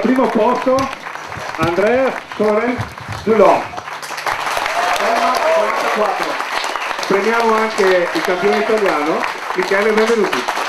Primo posto Andrea Soren Dulon. 44. Premiamo anche il campione italiano Michele Benvenuti.